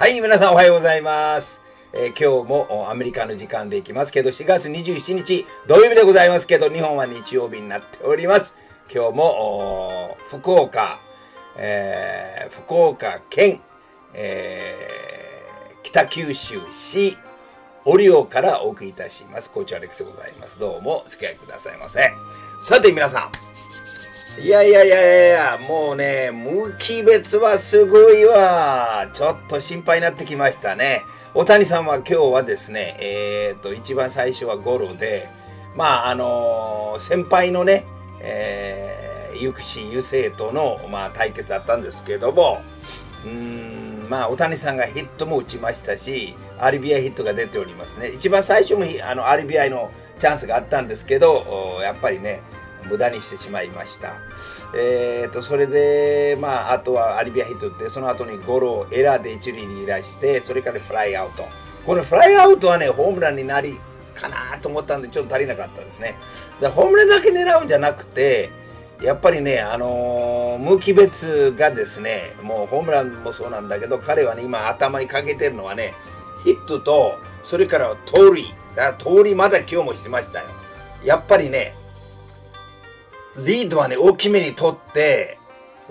はい、皆さんおはようございます。えー今日もアメリカの時間でいきますけど、4月27日土曜日でございますけど、日本は日曜日になっております。今日も福岡、えー福岡県、えー北九州市、オリオからお送りいたします。コーチアレックスでございます。どうもお付き合いくださいませ。さて皆さん、いやいやいやいや、もうね、無機別はすごいわ。ちょっと心配になってきましたね。大谷さんは今日はですね、えー、と、一番最初はゴロで、まあ、あのー先輩のね、えー、ゆくしゆ生との、まあ、対決だったんですけども、うん、まあ、大谷さんがヒットも打ちましたし、RBI ヒットが出ておりますね。一番最初もひあの RBI のチャンスがあったんですけど、やっぱりね、無駄にしてしまいました。えー、と、それで、まあ、あとはアリビアヒットって、その後にゴロ、エラーで一塁にいらして、それからフライアウト。このフライアウトはね、ホームランになりかなと思ったんで、ちょっと足りなかったですね。でホームランだけ狙うんじゃなくて、やっぱりね、あのー、無機別がですね、もうホームランもそうなんだけど、彼はね、今頭にかけてるのはね、ヒットと、それから盗塁。だから盗塁まだ今日もしてましたよ。やっぱりね、リードはね、大きめに取って、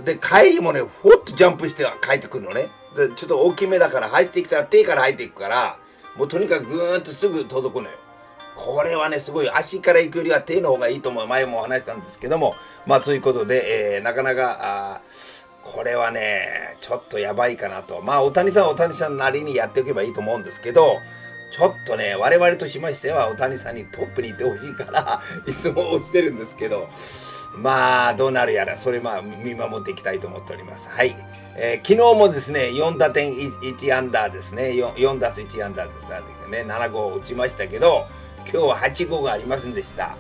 で、帰りもね、ふっとジャンプして帰ってくるのね。で、ちょっと大きめだから入ってきたら手から入っていくから、もうとにかくぐーっとすぐ届くのよ。これはね、すごい足から行くよりは手の方がいいと思う。前も話したんですけども、まあ、ということで、えーなかなか、あこれはね、ちょっとやばいかなと。まあ、大谷さんは大谷さんなりにやっていけばいいと思うんですけど、ちょっとね、我々としましては、大谷さんにトップに行ってほしいから、いつも押してるんですけど、まあ、どうなるやら、それまあ、見守っていきたいと思っております。はい。えー昨日もですね、4打点 1, 1アンダーですね、4, 4打数1アンダーですなんてね、7号打ちましたけど、今日は8号がありませんでした。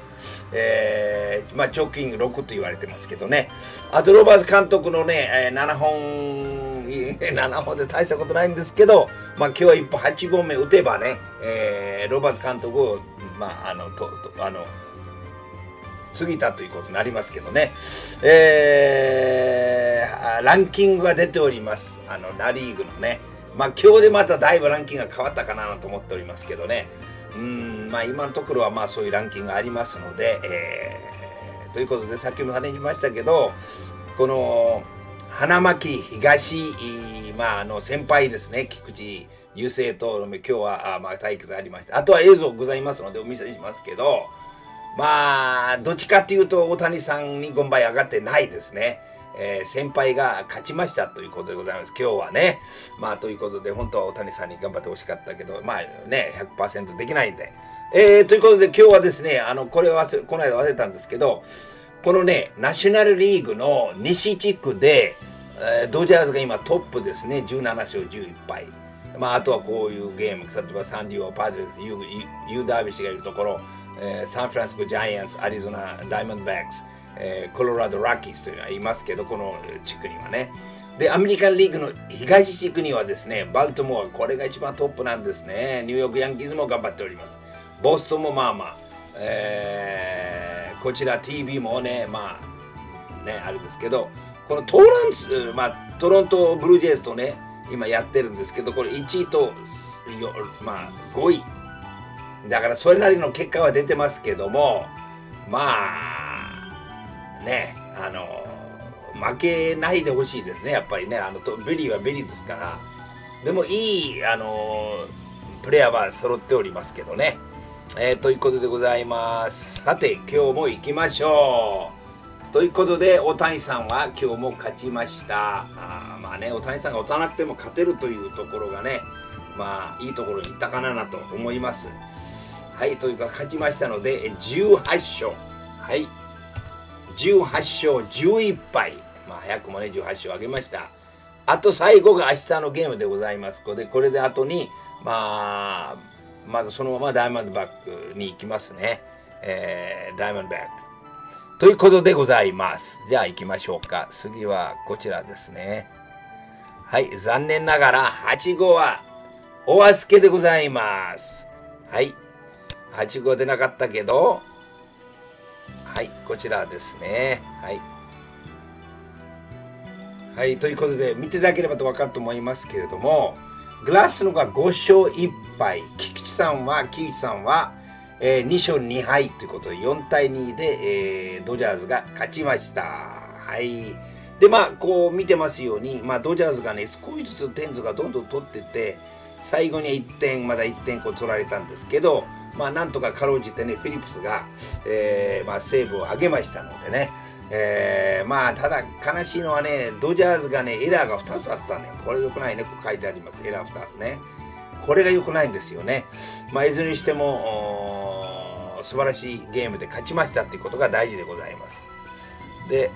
えーまあ、直近6と言われてますけどね。あと、ロバーツ監督のね、えー7本、7本で大したことないんですけど、まあ、今日は1本8本目打てばね、えーロバーツ監督を、まあ、あの、と、とあの、過ぎたということになりますけどね。えーランキングが出ております。あの、ナリーグのね。まあ、今日でまただいぶランキングが変わったかなと思っておりますけどね。うん、まあ、今のところはまあ、そういうランキングがありますので、えーということで、さっきも話しましたけど、この、花巻東、まあ、あの、先輩ですね、菊池雄星と、今日は、あまあ、対決ありました。あとは映像ございますので、お見せしますけど、まあ、どっちかっていうと、大谷さんに軍配上がってないですね。えー先輩が勝ちましたということでございます。今日はね。まあ、ということで、本当は大谷さんに頑張ってほしかったけど、まあね、100%できないんで。えーということで、今日はですね、あの、これを忘れ、この間忘れたんですけど、このね、ナショナルリーグの西地区で、えードジャーズが今トップですね。17勝11敗。まあ、あとはこういうゲーム、例えばサンディオ、パドレス、ユーユーダービッシュがいるところ、えーサンフランシスコジャイアンツ、アリゾナ、ダイヤモンドバックス、えーコロラド・ラッキーズというのはいますけど、この地区にはね。で、アメリカンリーグの東地区にはですね、バルトモア、これが一番トップなんですね。ニューヨーク・ヤンキーズも頑張っております。ボストンもまあまあ、えーこちら TV もね、まあ、ね、あれですけど、このトーランス、まあ、トロントブルージェイズとね、今やってるんですけど、これ1位と、まあ、5位。だからそれなりの結果は出てますけども、まあ、ね、あの、負けないでほしいですね、やっぱりね。あの、ベリーはベリーですから。でもいい、あの、プレイヤーは揃っておりますけどね。えーということでございます。さて、今日も行きましょう。ということで、大谷さんは今日も勝ちました。あまあね、大谷さんが打たなくても勝てるというところがね、まあ、いいところに行ったかななと思います。はい、というか勝ちましたので、18勝。はい。18勝11敗。まあ、早くもね、18勝上げました。あと最後が明日のゲームでございます。これで、これで後に、まあ、まずそのままダイヤモンドバックに行きますね。えー、ダイヤモンドバック。ということでございます。じゃあ行きましょうか。次はこちらですね。はい、残念ながら8号はお預けでございます。はい。8号出なかったけど、はい、こちらですね。はい。はい、ということで、見ていただければと分かると思いますけれども、グラスのが5勝1敗。菊池さんは、菊池さんは、えー、2勝2敗ということで、4対2で、えー、ドジャーズが勝ちました。はい。で、まあ、こう見てますように、まあ、ドジャーズがね、少しずつ点数がどんどん取ってて、最後に1点、まだ1点こう取られたんですけど、まあ、なんとかかろうじてね、フィリップスが、えー、まあ、セーブを上げましたのでね、えー、まあ、ただ、悲しいのはね、ドジャーズがね、エラーが2つあったね。これ良くないね。こう書いてあります。エラー2つね。これが良くないんですよね。まあ、いずれにしても、素晴らしいゲームで勝ちましたっていうことが大事でございます。で、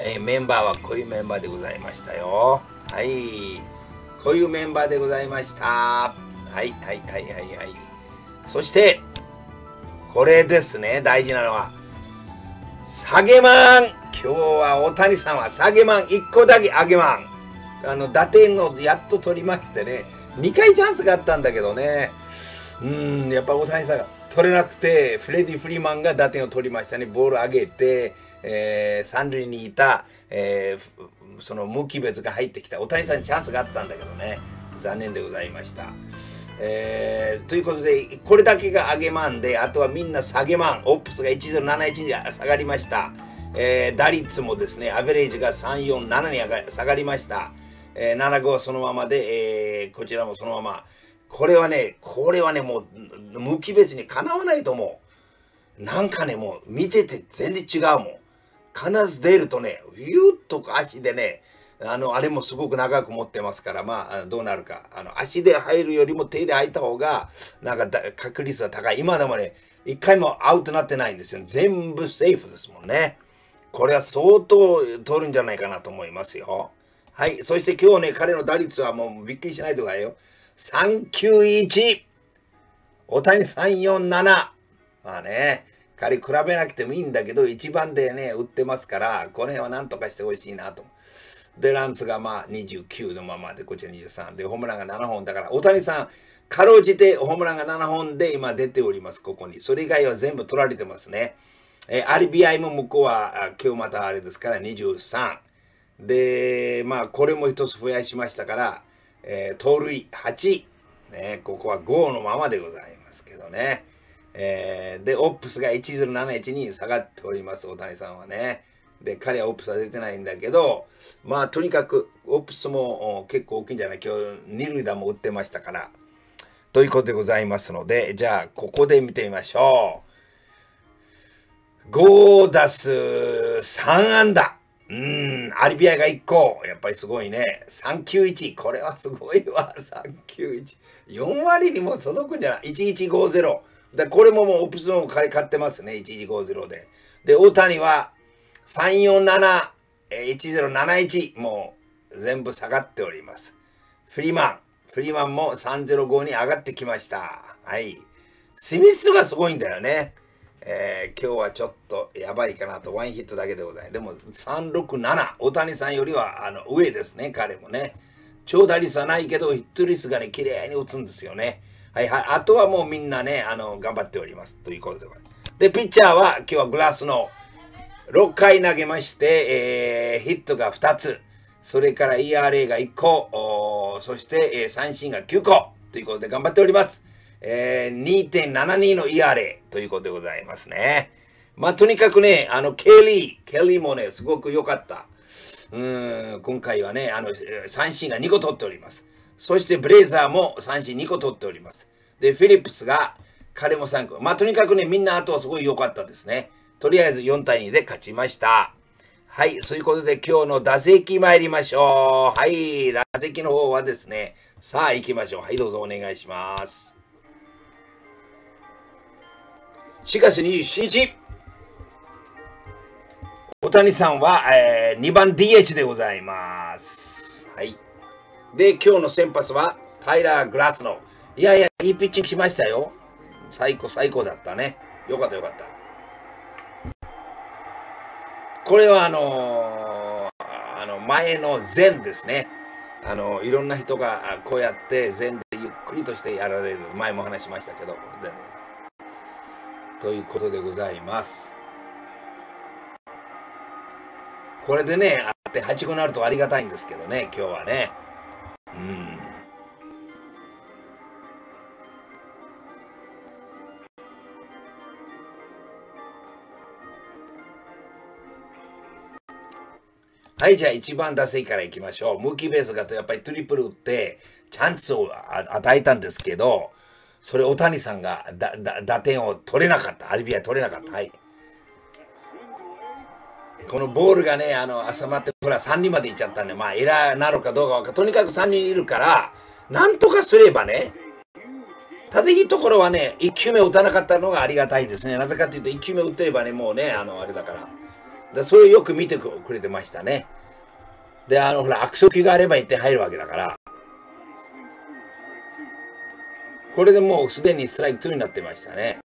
えー、メンバーはこういうメンバーでございましたよ。はい。こういうメンバーでございました。はい、はい、はい、はい、はい。そして、これですね、大事なのは。下げまん今日は大谷さんは下げまん1個だけ上げまんあの、打点をやっと取りましてね、2回チャンスがあったんだけどね、うん、やっぱ大谷さんが取れなくて、フレディ・フリーマンが打点を取りましたね。ボール上げて、えー、三塁にいた、えー、その無機別が入ってきた。大谷さんにチャンスがあったんだけどね、残念でございました。えー、ということで、これだけが上げまんで、あとはみんな下げまん。オップスが1071に下がりました。えー、打率もですね、アベレージが347に下がりました。えー、75はそのままで、えー、こちらもそのまま。これはね、これはね、もう、無機別にかなわないと思う。なんかね、もう見てて全然違うもん。必ず出るとね、ヒューッと足でね、あの、あれもすごく長く持ってますから、まあ、どうなるか。あの、足で入るよりも手で入った方が、なんか確率が高い。今でもね、一回もアウトなってないんですよ。全部セーフですもんね。これは相当取るんじゃないかなと思いますよ。はい。そして今日ね、彼の打率はもうびっくりしないでくださいよ。391。大谷347。まあね、彼比べなくてもいいんだけど、1番でね、打ってますから、この辺は何とかしてほしいなと。で、ランスがまあ29のままで、こちら23で、ホームランが7本だから、大谷さん、かろうじてホームランが7本で今出ております、ここに。それ以外は全部取られてますね。えー、RBI も向こうは、今日またあれですから23。で、まあ、これも一つ増やしましたから、えー、盗塁8。ね、ここは5のままでございますけどね。えー、で、オップスが1071に下がっております、大谷さんはね。で、彼はオプスは出てないんだけど、まあ、とにかく、オプスも結構大きいんじゃない？今日、二塁打も打ってましたから。ということでございますので、じゃあ、ここで見てみましょう。5打数3安打。うん、アリビアが1個。やっぱりすごいね。391。これはすごいわ。391。4割にも届くんじゃない ?1150。で、これももうオプスも買ってますね。1150で。で、大谷は347、1071もう全部下がっております。フリーマン、フリーマンも305に上がってきました。はい。スミスがすごいんだよね。えー、今日はちょっとやばいかなと、ワンヒットだけでございます。でも367、大谷さんよりはあの上ですね、彼もね。長打率はないけど、ヒット率がね、綺麗に打つんですよね。はいはい。あとはもうみんなね、あの、頑張っております。ということで。で、ピッチャーは今日はグラスの6回投げまして、えー、ヒットが2つ、それから ERA が1個、そして、えー、三振が9個ということで頑張っております。えー、2.72の ERA ということでございますね。まあ、とにかくね、あの、ケリー、ケリーもね、すごく良かった。うん、今回はね、あの、三振が2個取っております。そしてブレイザーも三振2個取っております。で、フィリップスが、彼も3個。まあ、とにかくね、みんなあとはすごい良かったですね。とりあえず4対2で勝ちました。はい、そういうことで今日の打席参りましょう。はい、打席の方はですね、さあ行きましょう。はい、どうぞお願いします。4月27日、大谷さんは、えー、2番 DH でございます。はい。で、今日の先発はタイラー・グラスの。いやいや、いいピッチングしましたよ。最高、最高だったね。よかったよかった。これはあのー、あの前の禅ですね。あのいろんな人がこうやって禅でゆっくりとしてやられる。前も話しましたけど。ということでございます。これでねあって8個になるとありがたいんですけどね今日はね。うん。はい、じゃあ1番打席からいきましょう。ムーキーベースがやっぱりトリプル打って、チャンスを与えたんですけど、それ大谷さんがだだ打点を取れなかった。アリビア取れなかった。はい。このボールがね、あの、朝まって、ほら、3人まで行っちゃったんで、まあ、エラーなのかどうかわかとにかく3人いるから、なんとかすればね、縦いいところはね、1球目打たなかったのがありがたいですね。なぜかというと、1球目打ってればね、もうね、あの、あれだから。だそれをよく見てくれてましたね。で、あの、ほら、悪色があれば1点入るわけだから。これでもうすでにストライク2になってましたね。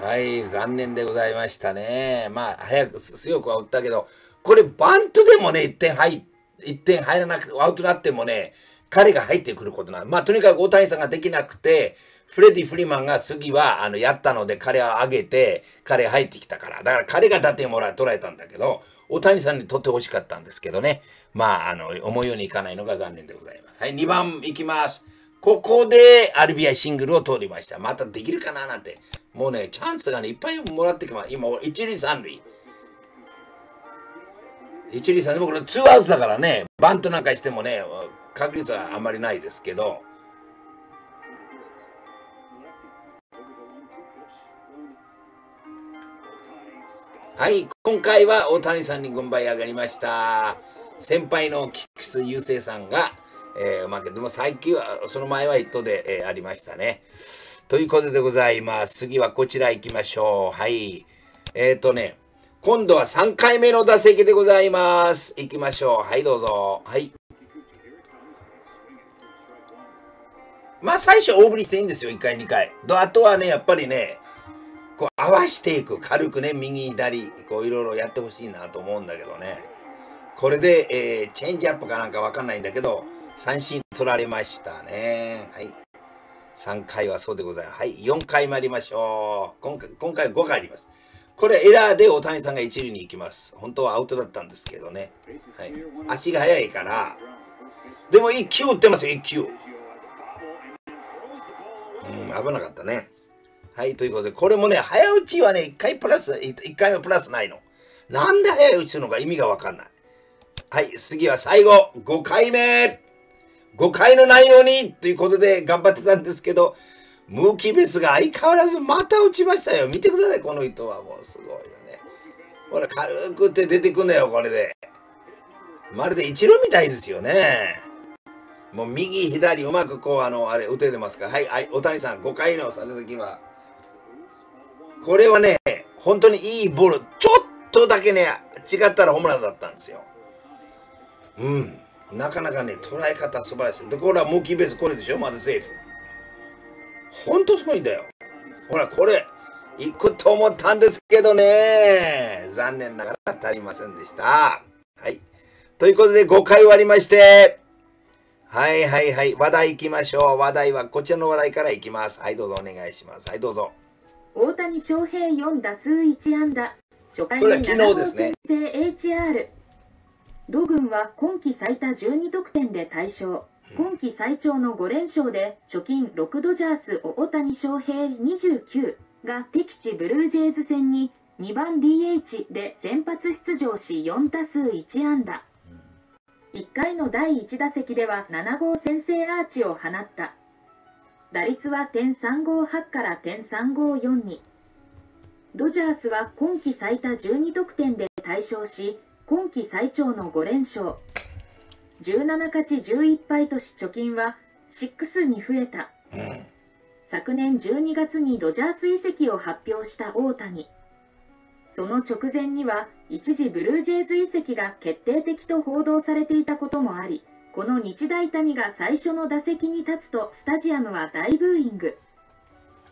はい、残念でございましたね。まあ、早く強くは打ったけど、これバントでもね、1点入って、1点入らなくて、アウトになってもね、彼が入ってくることなまあ、とにかく大谷さんができなくて、フレディ・フリーマンが次は、あの、やったので、彼は上げて、彼入ってきたから。だから彼が打点もら捉えたんだけど、大谷さんにとって欲しかったんですけどね。まあ、あの、思うようにいかないのが残念でございます。はい、2番いきます。ここで RBI シングルを通りました。またできるかななんて。もうね、チャンスがね、いっぱいもらってきます。今、一塁三塁。一塁三塁、もこれツーアウトだからね、バントなんかしてもね、確率はあんまりないですけど、はい、今回は大谷さんに軍配上がりました。先輩のキックス優勢さんが、えー、負けても最近は、その前は1頭で、えー、ありましたね。ということでございます。次はこちら行きましょう。はい。えっ、ー、とね、今度は3回目の打席でございます。行きましょう。はい、どうぞ。はい。まあ、最初大振りしていいんですよ。1回、2回。あとはね、やっぱりね、こう合わしていく。軽くね、右、左、こういろいろやってほしいなと思うんだけどね。これで、えー、チェンジアップかなんかわかんないんだけど、三振取られましたね。はい。3回はそうでございます。はい、4回参りましょう。今回、今回5回あります。これエラーで大谷さんが一塁に行きます。本当はアウトだったんですけどね。はい。足が速いから。でも1球打ってますよ、1球。うん、危なかったね。はい、ということで、これもね、早打ちはね、1回プラス、1回目プラスないの。なんで早打ちのか意味がわかんない。はい、次は最後、5回目。誤解のないようにということで頑張ってたんですけど、ムーキーベスが相変わらずまた落ちましたよ。見てください、この人はもうすごいよね。ほら、軽くって出てくんだよ、これで。まるで一郎みたいですよね。もう右、左、うまくこう、あの、あれ、打ててますから。はい、はい、大谷さん、5回の佐々木は。これはね、本当にいいボール、ちょっとだけね、違ったらホームランだったんですよ。うん。なかなかね、捉え方素晴らしい。で、これはモーキーベースこれでしょ？まだセーフ。ほんとすごいんだよ。ほら、これ、行くと思ったんですけどね。残念ながら足りませんでした。はい。ということで5回終わりまして、はいはいはい。話題行きましょう。話題はこちらの話題から行きます。はい、どうぞお願いします。はい、どうぞ。大谷翔平4打数1安打。初回に7号先制 HR。土軍は今季最多12得点で大勝。今季最長の5連勝で貯金6ドジャース大谷翔平29が敵地ブルージェイズ戦に2番 DH で先発出場し4打数1安打。1回の第1打席では7号先制アーチを放った。打率は点358から点354に。ドジャースは今季最多12得点で大勝し、今季最長の5連勝。17勝ち11敗とし貯金は6に増えた。昨年12月にドジャース移籍を発表した大谷。その直前には一時ブルージェイズ移籍が決定的と報道されていたこともあり、この日大谷が最初の打席に立つとスタジアムは大ブーイング。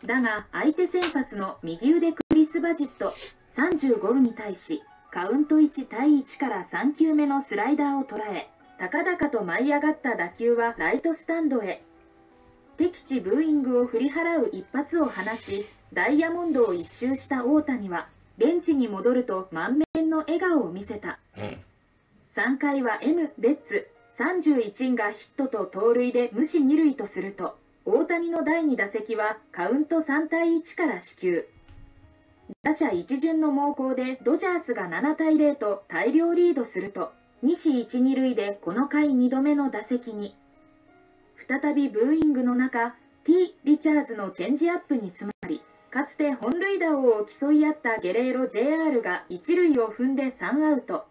だが相手先発の右腕クリス・バジット35に対しカウント1対1から3球目のスライダーを捉え、高々と舞い上がった打球はライトスタンドへ。敵地ブーイングを振り払う一発を放ち、ダイヤモンドを一周した大谷は、ベンチに戻ると満面の笑顔を見せた。3回は M・ ベッツ、31がヒットと盗塁で無視二塁とすると、大谷の第2打席はカウント3対1から死球。打者一巡の猛攻でドジャースが7対0と大量リードすると、西1、2塁でこの回2度目の打席に。再びブーイングの中、T・ リチャーズのチェンジアップに詰まり、かつて本塁打王を競い合ったゲレーロ JR が一塁を踏んで3アウト。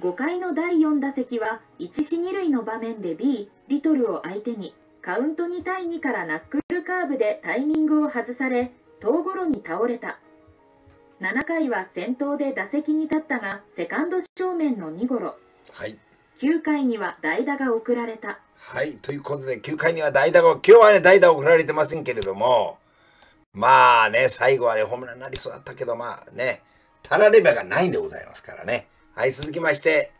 5回の第4打席は、1死2塁の場面で B・ リトルを相手に、カウント2対2からナックルカーブでタイミングを外され、遠ゴロに倒れた。7回は先頭で打席に立ったが、セカンド正面の2ゴロ。はい。9回には代打が送られた。はい。ということで、9回には代打が、今日はね、代打送られてませんけれども、まあね、最後はね、ホームランになりそうだったけど、まあね、たらればがないんでございますからね。はい、続きまして、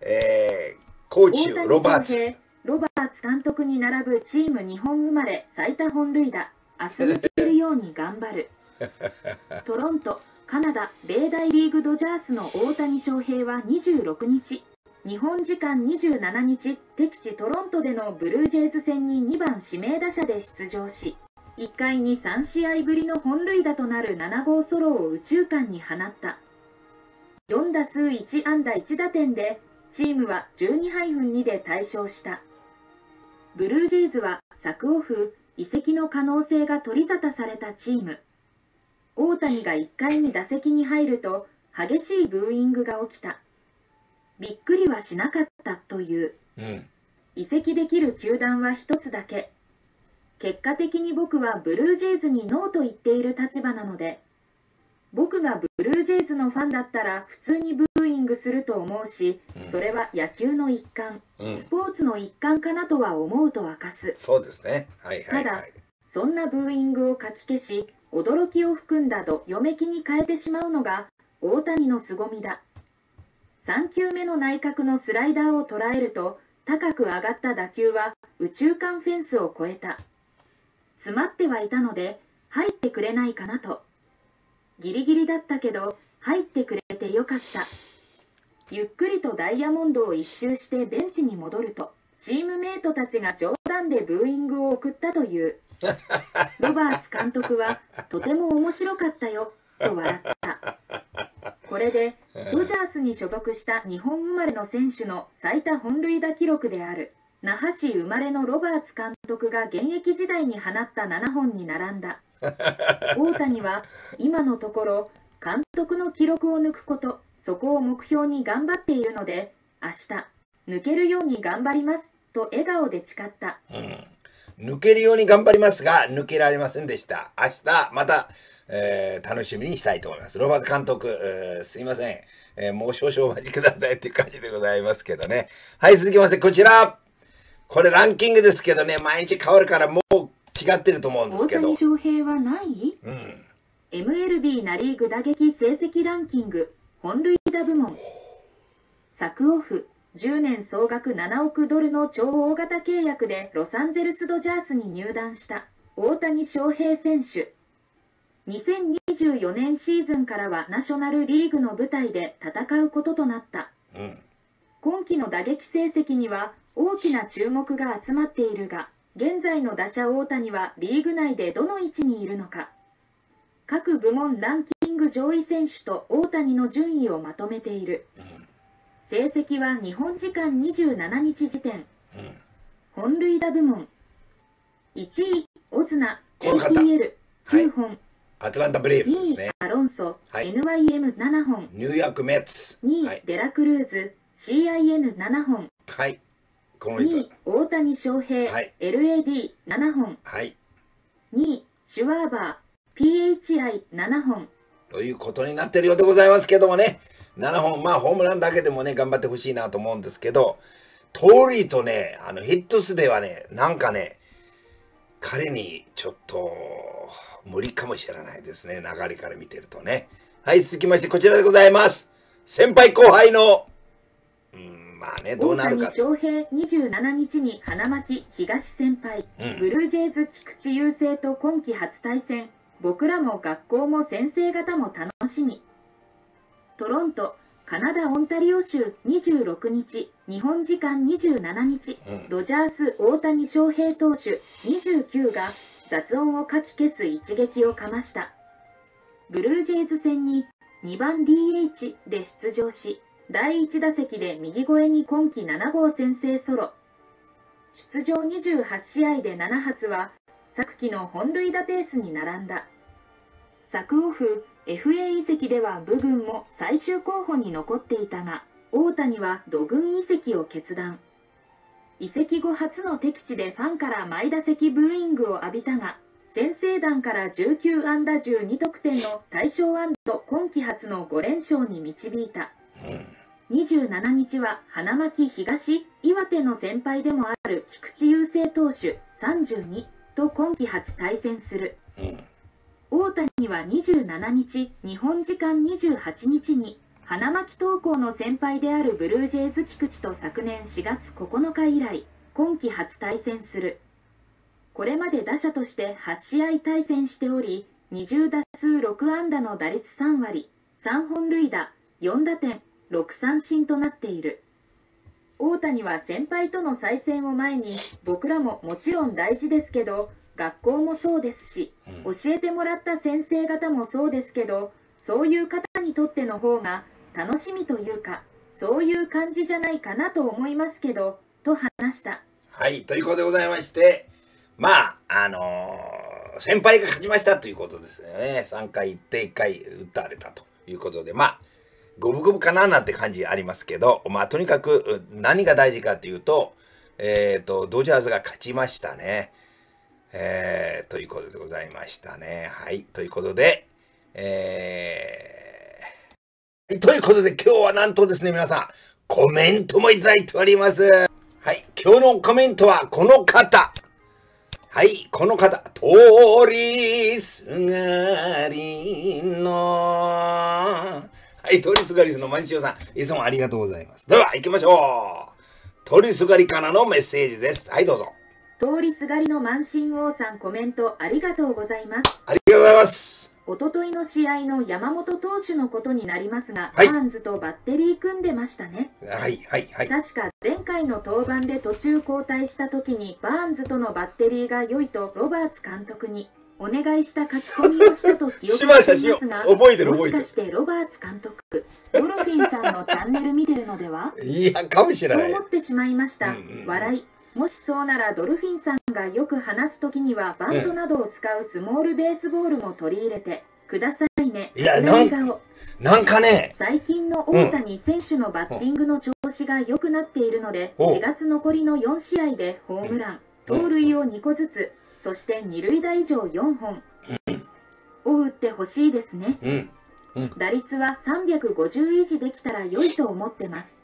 えー、コーチ、ロバーツ。ロバーツ監督に並ぶチーム日本生まれ最多本塁打。明日抜けるように頑張る。トロント、カナダ、米大リーグドジャースの大谷翔平は26日、日本時間27日、敵地トロントでのブルージェイズ戦に2番指名打者で出場し、1回に3試合ぶりの本塁打となる7号ソロを右中間に放った。4打数1安打1打点で、チームは12-2で大勝した。ブルージェイズは作オフ、移籍の可能性が取り沙汰されたチーム。大谷が1回に打席に入ると、激しいブーイングが起きた。びっくりはしなかったという。うん。移籍できる球団は一つだけ。結果的に僕はブルージェイズにノーと言っている立場なので、僕がブルージェイズのファンだったら普通にブーイングすると思うし、それは野球の一環、うんス。ポーツの一環かなとは思うと明かす。そうですね。はいはいただはい。そんなブーイングをかき消し、驚きを含んだどよめきに変えてしまうのが大谷の凄みだ。3球目の内角のスライダーを捉えると、高く上がった打球は宇宙間フェンスを越えた。詰まってはいたので、入ってくれないかなと。ギリギリだったけど、入ってくれてよかった。ゆっくりとダイヤモンドを一周してベンチに戻ると、チームメイトたちが冗談でブーイングを送ったという。ロバーツ監督は、とても面白かったよ、と笑った。これで、ドジャースに所属した日本生まれの選手の最多本塁打記録である、那覇市生まれのロバーツ監督が現役時代に放った7本に並んだ。大谷は、今のところ、監督の記録を抜くこと、そこを目標に頑張っているので、明日、抜けるように頑張ります、と笑顔で誓った。抜けるように頑張りますが、抜けられませんでした。明日、また、えー楽しみにしたいと思います。ロバーツ監督、えーすいません、えーもう少々お待ちくださいっていう感じでございますけどね。はい、続きまして、こちら。これランキングですけどね、毎日変わるからもう違ってると思うんですけど大谷。翔平はない？うん。MLB ナ・リーグ打撃成績ランキング本塁打部門作オフ10年総額7億ドルの超大型契約でロサンゼルス・ドジャースに入団した大谷翔平選手。2024年シーズンからはナショナルリーグの舞台で戦うこととなった。うん。今季の打撃成績には大きな注目が集まっているが現在の打者大谷はリーグ内でどの位置にいるのか。各部門ランキング上位選手と大谷の順位をまとめている成績は日本時間27日時点うん。本塁打部門1位オズナこの方 ATL9 はい本、アトランタブレイブです2位ね。アロンソ、はい NYM7 本ニューヨークメッツ。2位、はい。デラクルーズ CIN7 本はい。この2人位。大谷翔平、はい LAD7 本はい。2位シュワーバー PHI7 本ということになってるようでございますけどもね。7本、まあホームランだけでもね、頑張ってほしいなと思うんですけど、盗塁とね、あのヒット数ではね、なんかね、彼にちょっと無理かもしれないですね。流れから見てるとね。はい、続きましてこちらでございます。先輩後輩の、うん、まあね、どうなるか。翔平27日に花巻東先輩、うんブルージェイズ菊池雄星と今季初対戦僕らも学校も先生方も楽しみトロントカナダ・オンタリオ州26日、日本時間27日、うんドジャース大谷翔平投手29が雑音をかき消す一撃をかました。ブルージェイズ戦に2番 DH で出場し、第1打席で右越えに今季7号先制ソロ。出場28試合で7発は、昨季の本塁打ペースに並んだ。昨オフ、FA 移籍では部軍も最終候補に残っていたが、大谷は土軍移籍を決断。移籍後初の敵地でファンから前打席ブーイングを浴びたが、先制弾から19安打12得点の大正安打と今季初の5連勝に導いた。27日は花巻東岩手の先輩でもある菊池雄星投手32と今季初対戦する。大谷は27日、日本時間28日に、花巻東高の先輩であるブルージェイズ菊池と昨年4月9日以来、今季初対戦する。これまで打者として8試合対戦しており、20打数6安打の打率3割、3本塁打、4打点、6三振となっている。大谷は先輩との再戦を前に、僕らももちろん大事ですけど、学校もそうですし、教えてもらった先生方もそうですけど、そういう方にとっての方が楽しみというか、そういう感じじゃないかなと思いますけど、と話した。はい、ということでございまして、まあ、あのー先輩が勝ちましたということですよね。3回行って1回打たれたということで、まあ、五分五分かななんて感じありますけど、まあ、とにかくう何が大事かというと、えっ、と、ドジャースが勝ちましたね。えー、ということでございましたね。はい、ということで、えー、ということで今日はなんとですね、皆さん、コメントもいただいております。はい、今日のコメントはこの方。はい、この方、通りすがりの、はい、通りすがりのマンシオさん、いつもありがとうございます。では、行きましょう。通りすがりからのメッセージです。はい、どうぞ。通りすがりの満身王さんコメントありがとうございます。ありがとうございます。おとといの試合の山本投手のことになりますが、はいバーンズとバッテリー組んでましたね。はい、はい、はい。確か前回の登板で途中交代した時にバーンズとのバッテリーが良いとロバーツ監督にお願いした書き込みをしたと記憶していますがし覚えてるも覚えてるしかしてロバーツ監督ドルフィンさんのチャンネル見てるのでは？いや、かもしれないと思。ってしまいました、うんうんうん笑いもしそうならドルフィンさんがよく話す時にはバントなどを使うスモールベースボールも取り入れてくださいね。いや笑なん顔なんかね、最近の大谷選手のバッティングの調子が良くなっているので、お4月残りの4試合でホームラン、盗塁を2個ずつ、そして二塁打以上4本。を打ってほしいですね。うん。打率は350維持できたら良いと思ってます。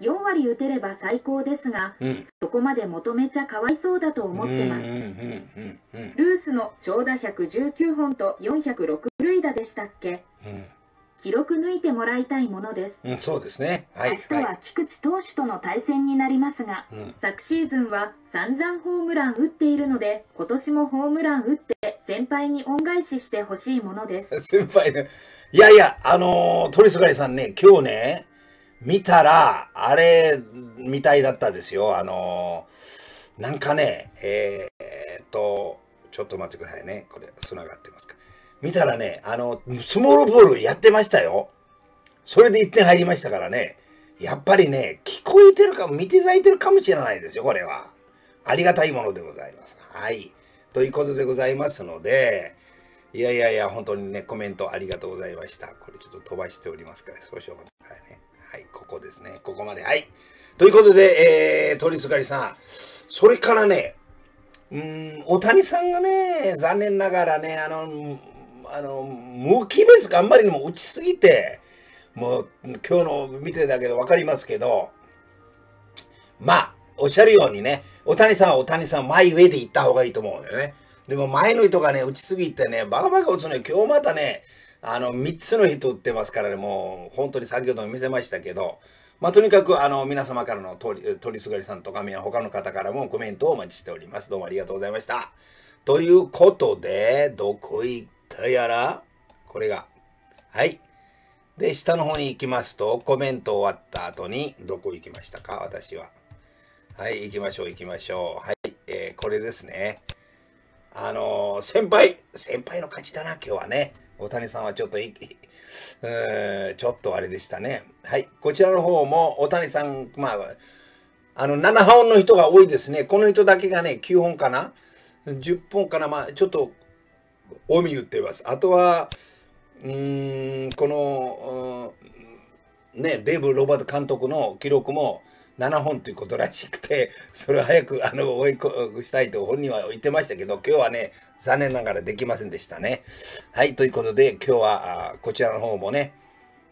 4割打てれば最高ですが、うん。そこまで求めちゃかわいそうだと思ってます。うん、うん、うん、うん。ルースの長打119本と406塁打でしたっけ？記録抜いてもらいたいものです。うん、うん、そうですね。はい、明日はは菊池投手との対戦になりますが、い。うん。昨シーズンは散々ホームラン打っているので、今年もホームラン打って先輩に恩返ししてほしいものです。先輩ね。いやいや、あのー、鳥すがりさんね、今日ね、見たら、あれ、みたいだったですよ。あのー、なんかね、え、っと、ちょっと待ってくださいね。これ、繋がってますか。見たらね、あの、スモールボールやってましたよ。それで1点入りましたからね。やっぱりね、聞こえてるか、見ていただいてるかもしれないですよ、これは。ありがたいものでございます。はい。ということでございますので、いやいやいや、本当にね、コメントありがとうございました。これちょっと飛ばしておりますから、少々お待ちくださいね。はい、ここですね。ここまで。はい。ということで、えー、鳥すがりさん、それからね、うん、大谷さんがね、残念ながらね、あの、あの、無機ベースがあんまりにも打ちすぎて、もう今日の見てだけど分かりますけど、まあ、おっしゃるようにね、大谷さんは大谷さん、マイウェイで行った方がいいと思うんだよね。でも前の人がね、打ちすぎてね、バカバカ打つのよ。今日またね、あの、3つの人打ってますからね、もう、本当に先ほども見せましたけど、まあ、とにかく、あの、皆様からの取り、取りすがりさんとか、他の方からもコメントをお待ちしております。どうもありがとうございました。ということで、どこ行ったやらこれが。はい。で、下の方に行きますと、コメント終わった後に、どこ行きましたか？私は。はい、行きましょう、行きましょう。はい、えー、これですね。あのー、先輩、先輩の勝ちだな、今日はね。大谷さんはちょっとい、うん、ちょっとあれでしたね。はい、こちらの方も、大谷さん、まあ、あの、7本の人が多いですね。この人だけがね、9本かな ?10 本かな？まあ、ちょっと、多み言ってます。あとは、うん、この、ね、デーブ・ロバート監督の記録も7本ということらしくて、それを早くあの追い越したいと本人は言ってましたけど、今日はね、残念ながらできませんでしたね。はい、ということで、今日はこちらの方もね、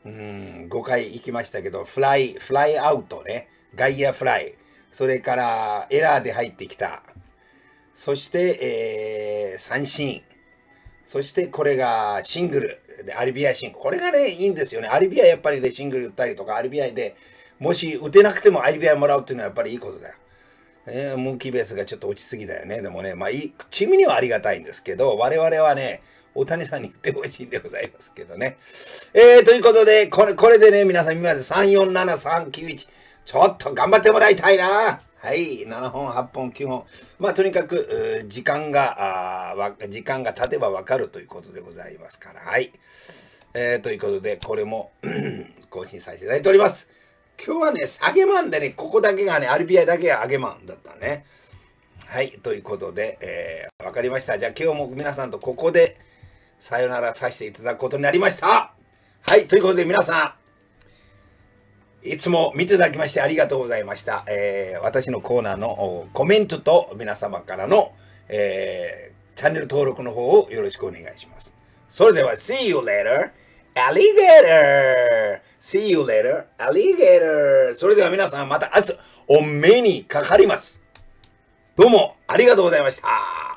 うん、5回行きましたけど、フライ、フライアウトね、外野フライ、それからエラーで入ってきた、そして、えー、三振、そしてこれがシングル。で、アリビアシングル。これがね、いいんですよね。アリビアやっぱりでシングル打ったりとか、アリビアで、もし打てなくてもアリビアもらうっていうのはやっぱりいいことだよ。えー、ムンキーベースがちょっと落ちすぎだよね。でもね、まあいい、チームにはありがたいんですけど、我々はね、大谷さんに言ってほしいんでございますけどね。えー、ということで、これ、これでね、皆さん見ます。347391。ちょっと頑張ってもらいたいな。はい、7本、8本、9本。まあ、とにかく、時間が、あ時間が経てばわかるということでございますから。はい。えー、ということで、これも更新させていただいております。今日はね、下げマンでね、ここだけがね、RBI だけが上げマンだったね。はい、ということで、えー、わかりました。じゃあ今日も皆さんとここで、さよならさせていただくことになりました。はい、ということで皆さん、いつも見ていただきましてありがとうございました。えー、私のコーナーのコメントと皆様からの、えー、チャンネル登録の方をよろしくお願いします。それでは、See you later! Alligator! See you later! Alligator! それでは皆さんまた明日お目にかかります。どうもありがとうございました。